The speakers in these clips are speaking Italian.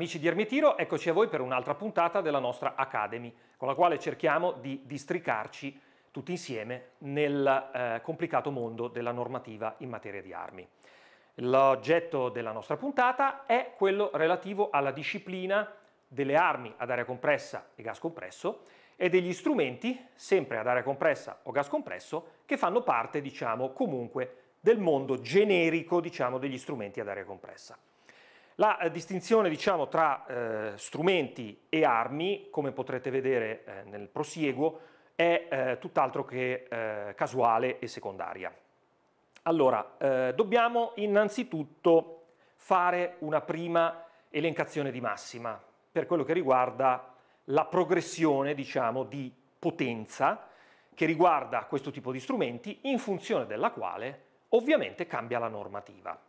Amici di Ermitiro, eccoci a voi per un'altra puntata della nostra Academy, con la quale cerchiamo di districarci tutti insieme nel eh, complicato mondo della normativa in materia di armi. L'oggetto della nostra puntata è quello relativo alla disciplina delle armi ad aria compressa e gas compresso e degli strumenti, sempre ad aria compressa o gas compresso, che fanno parte, diciamo, comunque del mondo generico, diciamo, degli strumenti ad aria compressa. La eh, distinzione diciamo, tra eh, strumenti e armi, come potrete vedere eh, nel prosieguo, è eh, tutt'altro che eh, casuale e secondaria. Allora, eh, dobbiamo innanzitutto fare una prima elencazione di massima per quello che riguarda la progressione diciamo, di potenza che riguarda questo tipo di strumenti in funzione della quale ovviamente cambia la normativa.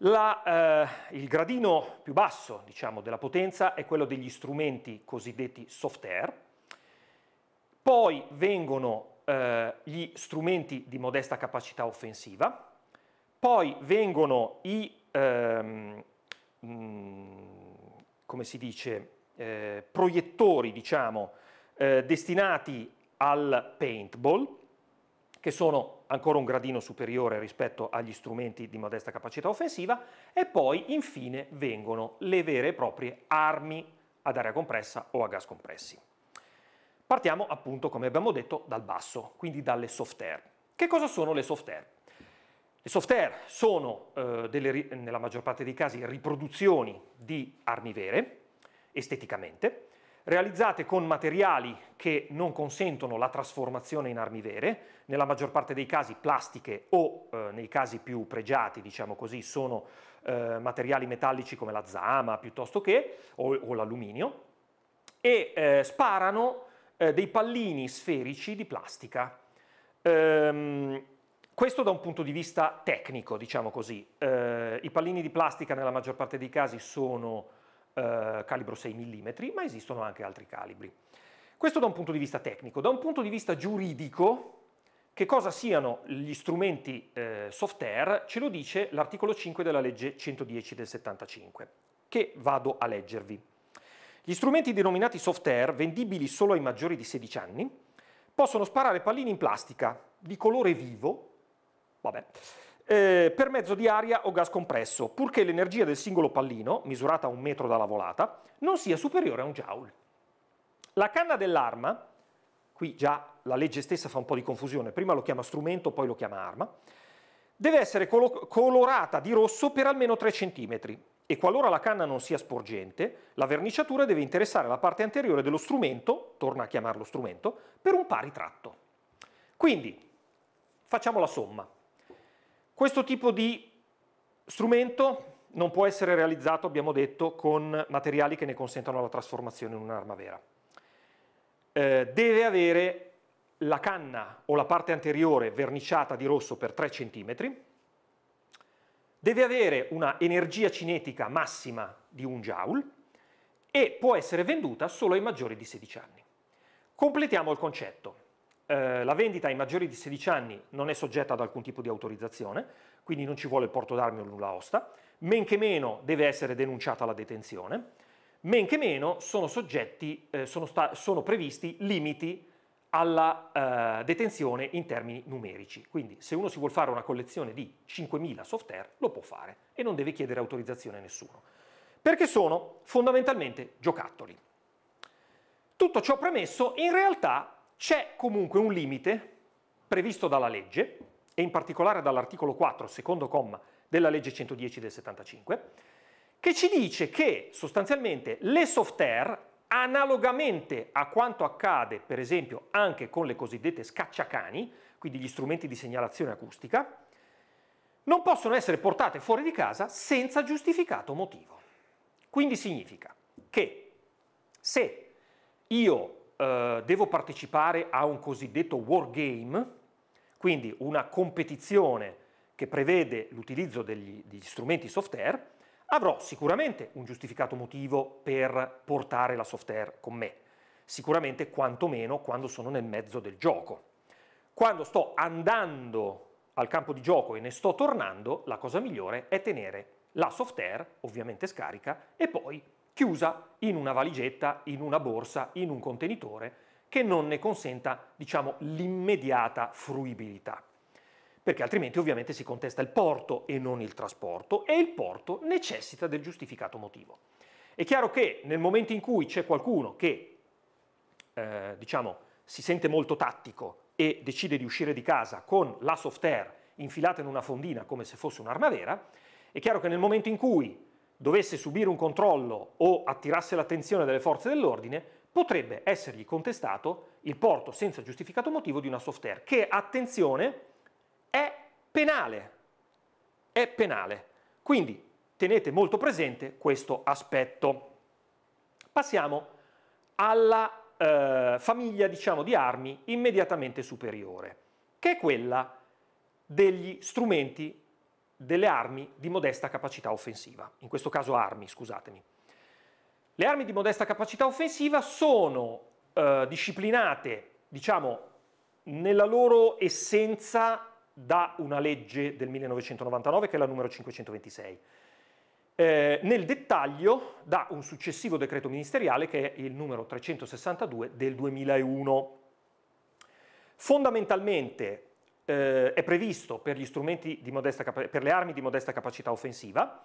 La, eh, il gradino più basso diciamo, della potenza è quello degli strumenti cosiddetti soft air, poi vengono eh, gli strumenti di modesta capacità offensiva, poi vengono i, ehm, mh, mm, dice, eh, proiettori diciamo, eh, destinati al paintball, che sono ancora un gradino superiore rispetto agli strumenti di modesta capacità offensiva, e poi infine vengono le vere e proprie armi ad aria compressa o a gas compressi. Partiamo appunto, come abbiamo detto, dal basso, quindi dalle soft air. Che cosa sono le soft air? Le soft air sono, eh, delle, nella maggior parte dei casi, riproduzioni di armi vere, esteticamente, realizzate con materiali che non consentono la trasformazione in armi vere, nella maggior parte dei casi plastiche o eh, nei casi più pregiati, diciamo così, sono eh, materiali metallici come la zama piuttosto che, o, o l'alluminio, e eh, sparano eh, dei pallini sferici di plastica. Ehm, questo da un punto di vista tecnico, diciamo così. Eh, I pallini di plastica nella maggior parte dei casi sono eh, calibro 6 mm, ma esistono anche altri calibri. Questo da un punto di vista tecnico. Da un punto di vista giuridico, che cosa siano gli strumenti eh, soft air ce lo dice l'articolo 5 della legge 110 del 75, che vado a leggervi. Gli strumenti denominati soft air, vendibili solo ai maggiori di 16 anni, possono sparare pallini in plastica di colore vivo, vabbè, eh, per mezzo di aria o gas compresso, purché l'energia del singolo pallino, misurata a un metro dalla volata, non sia superiore a un joule. La canna dell'arma, qui già la legge stessa fa un po' di confusione, prima lo chiama strumento, poi lo chiama arma, deve essere colo colorata di rosso per almeno 3 cm e qualora la canna non sia sporgente, la verniciatura deve interessare la parte anteriore dello strumento, torna a chiamarlo strumento, per un pari tratto. Quindi, facciamo la somma. Questo tipo di strumento non può essere realizzato, abbiamo detto, con materiali che ne consentano la trasformazione in un'arma vera. Eh, deve avere la canna o la parte anteriore verniciata di rosso per 3 cm, deve avere una energia cinetica massima di 1 joule e può essere venduta solo ai maggiori di 16 anni. Completiamo il concetto. Eh, la vendita ai maggiori di 16 anni non è soggetta ad alcun tipo di autorizzazione, quindi non ci vuole il porto d'armi o nulla osta, men che meno deve essere denunciata la detenzione, men che meno sono, soggetti, eh, sono, sono previsti limiti alla eh, detenzione in termini numerici. Quindi se uno si vuole fare una collezione di 5.000 software lo può fare e non deve chiedere autorizzazione a nessuno, perché sono fondamentalmente giocattoli. Tutto ciò premesso, in realtà c'è comunque un limite previsto dalla legge, e in particolare dall'articolo 4, secondo comma della legge 110 del 75, che ci dice che sostanzialmente le soft air, analogamente a quanto accade per esempio anche con le cosiddette scacciacani, quindi gli strumenti di segnalazione acustica, non possono essere portate fuori di casa senza giustificato motivo. Quindi significa che se io eh, devo partecipare a un cosiddetto wargame, quindi una competizione che prevede l'utilizzo degli, degli strumenti software, avrò sicuramente un giustificato motivo per portare la software con me, sicuramente quantomeno quando sono nel mezzo del gioco. Quando sto andando al campo di gioco e ne sto tornando, la cosa migliore è tenere la software, ovviamente scarica, e poi chiusa in una valigetta, in una borsa, in un contenitore che non ne consenta, diciamo, l'immediata fruibilità. Perché altrimenti ovviamente si contesta il porto e non il trasporto e il porto necessita del giustificato motivo. È chiaro che nel momento in cui c'è qualcuno che, eh, diciamo, si sente molto tattico e decide di uscire di casa con la soft air infilata in una fondina come se fosse un'arma vera, è chiaro che nel momento in cui dovesse subire un controllo o attirasse l'attenzione delle forze dell'ordine, potrebbe essergli contestato il porto senza giustificato motivo di una soft air, che, attenzione, è penale. È penale. Quindi tenete molto presente questo aspetto. Passiamo alla eh, famiglia, diciamo, di armi immediatamente superiore, che è quella degli strumenti delle armi di modesta capacità offensiva, in questo caso armi, scusatemi. Le armi di modesta capacità offensiva sono eh, disciplinate, diciamo, nella loro essenza da una legge del 1999 che è la numero 526. Eh, nel dettaglio da un successivo decreto ministeriale che è il numero 362 del 2001. Fondamentalmente eh, è previsto per, modesta, per le armi di modesta capacità offensiva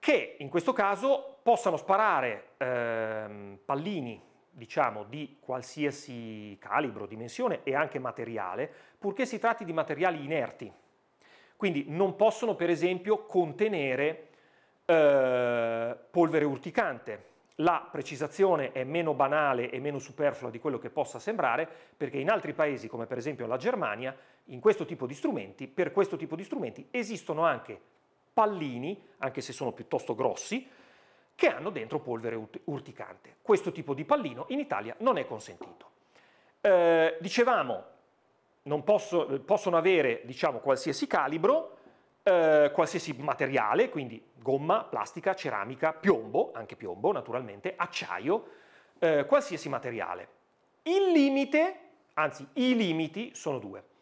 che in questo caso possano sparare eh, pallini diciamo, di qualsiasi calibro, dimensione e anche materiale, purché si tratti di materiali inerti. Quindi non possono per esempio contenere eh, polvere urticante, la precisazione è meno banale e meno superflua di quello che possa sembrare, perché in altri paesi, come per esempio la Germania, in questo tipo di strumenti, per questo tipo di strumenti esistono anche pallini, anche se sono piuttosto grossi, che hanno dentro polvere urticante. Questo tipo di pallino in Italia non è consentito. Eh, dicevamo, posso, possono avere diciamo, qualsiasi calibro, eh, qualsiasi materiale, quindi gomma, plastica, ceramica, piombo, anche piombo naturalmente, acciaio, eh, qualsiasi materiale. Il limite, anzi i limiti sono due.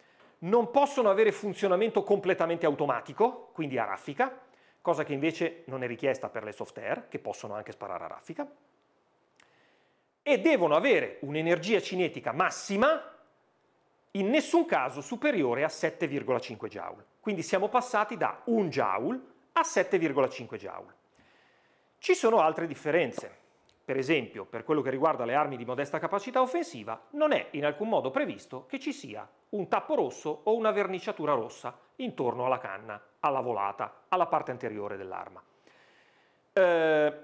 Non possono avere funzionamento completamente automatico, quindi a raffica, cosa che invece non è richiesta per le soft air, che possono anche sparare a raffica, e devono avere un'energia cinetica massima in nessun caso superiore a 7,5 joule. Quindi siamo passati da 1 joule a 7,5 joule. Ci sono altre differenze. Per esempio, per quello che riguarda le armi di modesta capacità offensiva, non è in alcun modo previsto che ci sia un tappo rosso o una verniciatura rossa intorno alla canna, alla volata, alla parte anteriore dell'arma. Eh,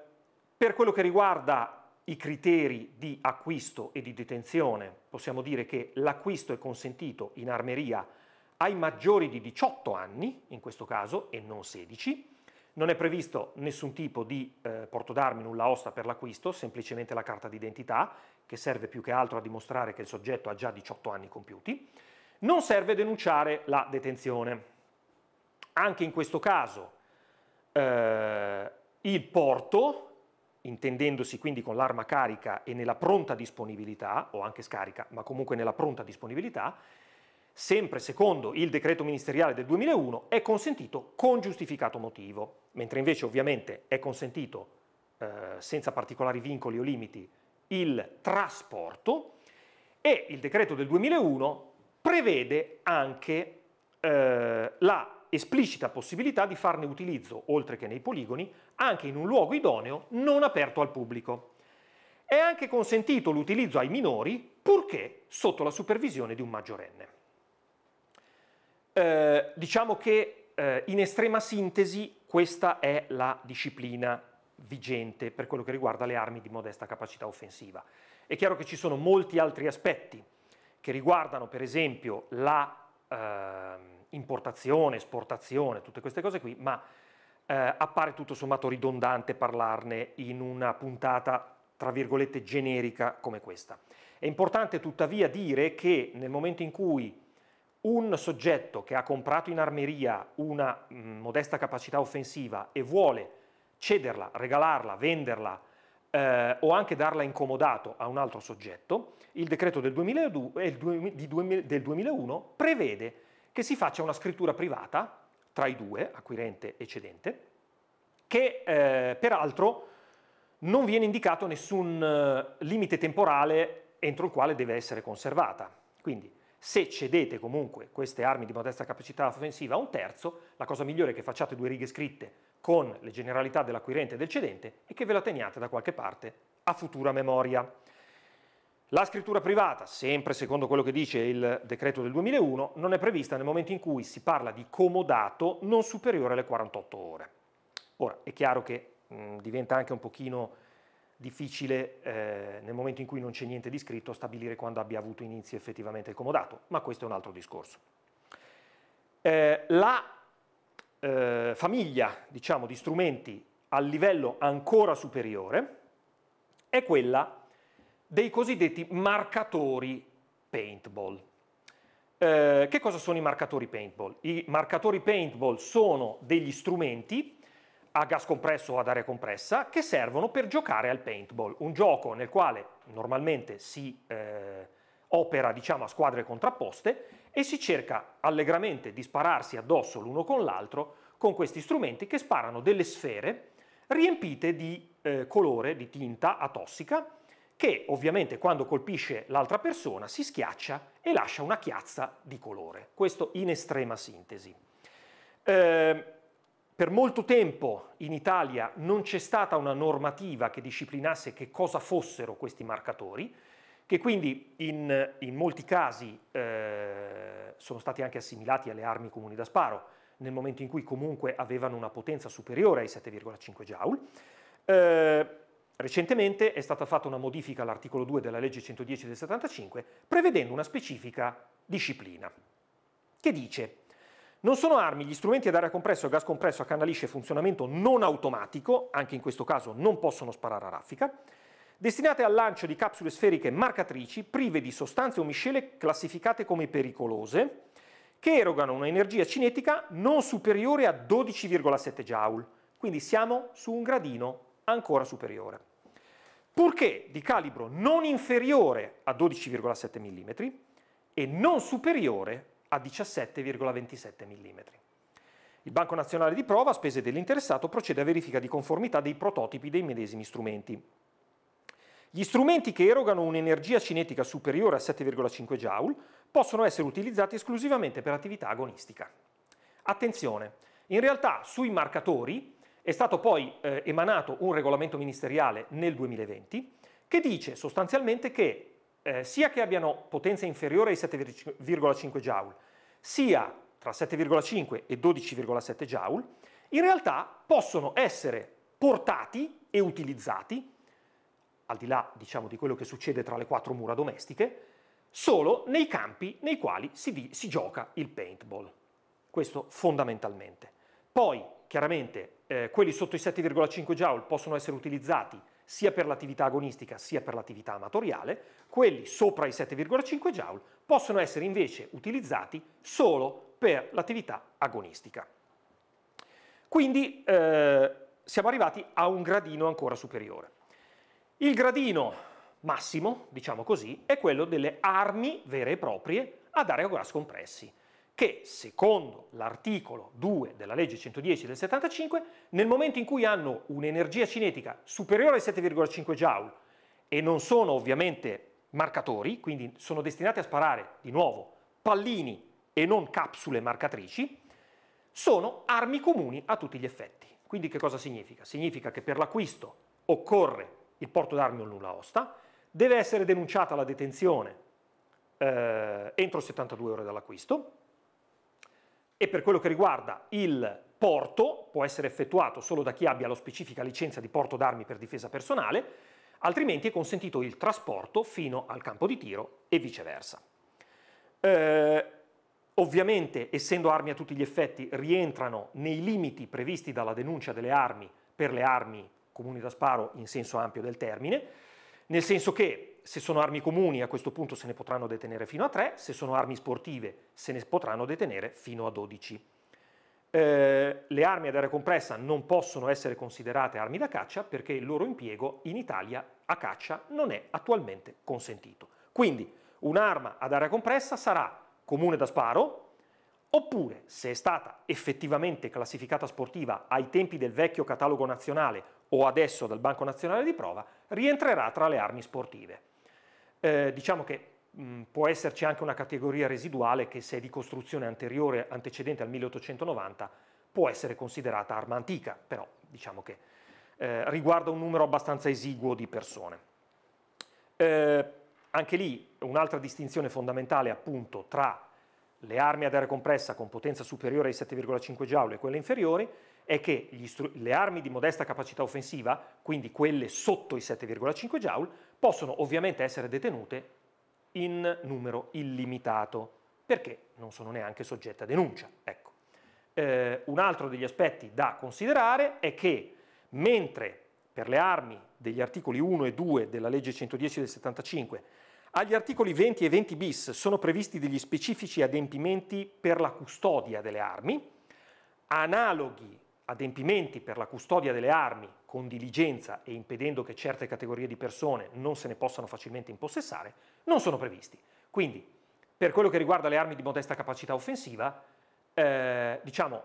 per quello che riguarda i criteri di acquisto e di detenzione, possiamo dire che l'acquisto è consentito in armeria ai maggiori di 18 anni, in questo caso, e non 16. Non è previsto nessun tipo di eh, porto d'armi, nulla osta per l'acquisto, semplicemente la carta d'identità, che serve più che altro a dimostrare che il soggetto ha già 18 anni compiuti. Non serve denunciare la detenzione. Anche in questo caso eh, il porto intendendosi quindi con l'arma carica e nella pronta disponibilità, o anche scarica, ma comunque nella pronta disponibilità, sempre secondo il decreto ministeriale del 2001, è consentito con giustificato motivo, mentre invece ovviamente è consentito eh, senza particolari vincoli o limiti il trasporto e il decreto del 2001 prevede anche eh, la esplicita possibilità di farne utilizzo, oltre che nei poligoni, anche in un luogo idoneo non aperto al pubblico. È anche consentito l'utilizzo ai minori, purché sotto la supervisione di un maggiorenne. Eh, diciamo che eh, in estrema sintesi questa è la disciplina vigente per quello che riguarda le armi di modesta capacità offensiva. È chiaro che ci sono molti altri aspetti che riguardano per esempio la eh, importazione, esportazione, tutte queste cose qui, ma eh, appare tutto sommato ridondante parlarne in una puntata tra virgolette generica come questa. È importante tuttavia dire che nel momento in cui un soggetto che ha comprato in armeria una mh, mm, modesta capacità offensiva e vuole cederla, regalarla, venderla eh, o anche darla in comodato a un altro soggetto, il decreto del, 2002, eh, del 2001 prevede che si faccia una scrittura privata tra i due, acquirente e cedente, che eh, peraltro non viene indicato nessun eh, limite temporale entro il quale deve essere conservata. Quindi se cedete comunque queste armi di modesta capacità offensiva a un terzo, la cosa migliore è che facciate due righe scritte con le generalità dell'acquirente e del cedente e che ve la teniate da qualche parte a futura memoria. La scrittura privata, sempre secondo quello che dice il decreto del 2001, non è prevista nel momento in cui si parla di comodato non superiore alle 48 ore. Ora, è chiaro che mh, diventa anche un pochino difficile eh, nel momento in cui non c'è niente di scritto stabilire quando abbia avuto inizio effettivamente il comodato, ma questo è un altro discorso. Eh, la eh, famiglia diciamo, di strumenti a livello ancora superiore è quella dei cosiddetti marcatori paintball. Eh, che cosa sono i marcatori paintball? I marcatori paintball sono degli strumenti a gas compresso o ad aria compressa che servono per giocare al paintball, un gioco nel quale normalmente si eh, opera diciamo, a squadre contrapposte e si cerca allegramente di spararsi addosso l'uno con l'altro con questi strumenti che sparano delle sfere riempite di eh, colore, di tinta atossica che ovviamente quando colpisce l'altra persona si schiaccia e lascia una chiazza di colore. Questo in estrema sintesi. Eh, per molto tempo in Italia non c'è stata una normativa che disciplinasse che cosa fossero questi marcatori, che quindi in, in molti casi eh, sono stati anche assimilati alle armi comuni da sparo, nel momento in cui comunque avevano una potenza superiore ai 7,5 joule. Eh, Recentemente è stata fatta una modifica all'articolo 2 della legge 110 del 75 prevedendo una specifica disciplina che dice non sono armi gli strumenti ad aria compressa o gas compresso a canna liscia e funzionamento non automatico, anche in questo caso non possono sparare a raffica, destinate al lancio di capsule sferiche marcatrici prive di sostanze o miscele classificate come pericolose, che erogano un'energia cinetica non superiore a 12,7 joule. Quindi siamo su un gradino ancora superiore purché di calibro non inferiore a 12,7 mm e non superiore a 17,27 mm. Il Banco Nazionale di Prova, a spese dell'interessato, procede a verifica di conformità dei prototipi dei medesimi strumenti. Gli strumenti che erogano un'energia cinetica superiore a 7,5 joule possono essere utilizzati esclusivamente per attività agonistica. Attenzione, in realtà sui marcatori è stato poi eh, emanato un regolamento ministeriale nel 2020 che dice sostanzialmente che eh, sia che abbiano potenza inferiore ai 7,5 joule, sia tra 7,5 e 12,7 joule, in realtà possono essere portati e utilizzati, al di là diciamo, di quello che succede tra le quattro mura domestiche, solo nei campi nei quali si, si gioca il paintball. Questo fondamentalmente. Poi, chiaramente, eh, quelli sotto i 7,5 joule possono essere utilizzati sia per l'attività agonistica sia per l'attività amatoriale, quelli sopra i 7,5 joule possono essere invece utilizzati solo per l'attività agonistica. Quindi eh, siamo arrivati a un gradino ancora superiore. Il gradino massimo, diciamo così, è quello delle armi vere e proprie ad area gas compressi che secondo l'articolo 2 della legge 110 del 75, nel momento in cui hanno un'energia cinetica superiore ai 7,5 joule e non sono ovviamente marcatori, quindi sono destinati a sparare di nuovo pallini e non capsule marcatrici, sono armi comuni a tutti gli effetti. Quindi che cosa significa? Significa che per l'acquisto occorre il porto d'armi o nulla osta, deve essere denunciata la detenzione eh, entro 72 ore dall'acquisto, e per quello che riguarda il porto può essere effettuato solo da chi abbia la specifica licenza di porto d'armi per difesa personale, altrimenti è consentito il trasporto fino al campo di tiro e viceversa. Eh, ovviamente, essendo armi a tutti gli effetti, rientrano nei limiti previsti dalla denuncia delle armi per le armi comuni da sparo in senso ampio del termine, nel senso che se sono armi comuni a questo punto se ne potranno detenere fino a 3, se sono armi sportive se ne potranno detenere fino a 12. Eh, le armi ad aria compressa non possono essere considerate armi da caccia perché il loro impiego in Italia a caccia non è attualmente consentito. Quindi un'arma ad aria compressa sarà comune da sparo, oppure se è stata effettivamente classificata sportiva ai tempi del vecchio catalogo nazionale o adesso dal Banco Nazionale di Prova, rientrerà tra le armi sportive. Eh, diciamo che mh, può esserci anche una categoria residuale che se è di costruzione anteriore, antecedente al 1890, può essere considerata arma antica, però diciamo che eh, riguarda un numero abbastanza esiguo di persone. Eh, anche lì un'altra distinzione fondamentale appunto tra le armi ad aria compressa con potenza superiore ai 7,5 joule e quelle inferiori è che le armi di modesta capacità offensiva, quindi quelle sotto i 7,5 joule, possono ovviamente essere detenute in numero illimitato, perché non sono neanche soggette a denuncia. Ecco. Eh, un altro degli aspetti da considerare è che mentre per le armi degli articoli 1 e 2 della legge 110 del 75 agli articoli 20 e 20 bis sono previsti degli specifici adempimenti per la custodia delle armi, analoghi adempimenti per la custodia delle armi con diligenza e impedendo che certe categorie di persone non se ne possano facilmente impossessare, non sono previsti. Quindi, per quello che riguarda le armi di modesta capacità offensiva, eh, diciamo,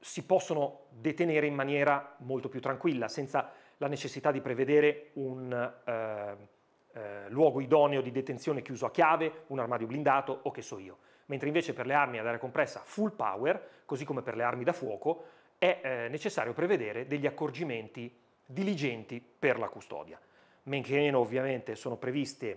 si possono detenere in maniera molto più tranquilla, senza la necessità di prevedere un eh, eh, luogo idoneo di detenzione chiuso a chiave, un armadio blindato o che so io. Mentre invece per le armi ad aria compressa full power, così come per le armi da fuoco, è eh, necessario prevedere degli accorgimenti diligenti per la custodia. Men che meno ovviamente sono previsti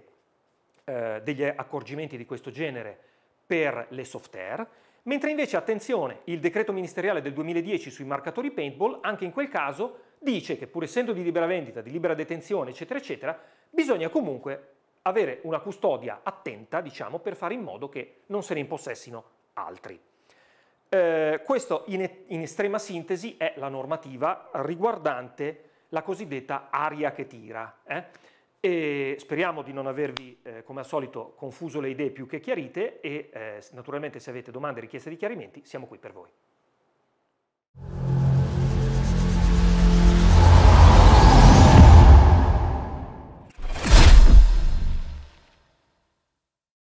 eh, degli accorgimenti di questo genere per le soft air, mentre invece, attenzione, il decreto ministeriale del 2010 sui marcatori paintball, anche in quel caso, dice che pur essendo di libera vendita, di libera detenzione, eccetera, eccetera, bisogna comunque avere una custodia attenta, diciamo, per fare in modo che non se ne impossessino altri. Eh, questo in, in, estrema sintesi è la normativa riguardante la cosiddetta aria che tira. Eh? E speriamo di non avervi, eh, come al solito, confuso le idee più che chiarite e eh, naturalmente se avete domande, richieste di chiarimenti, siamo qui per voi.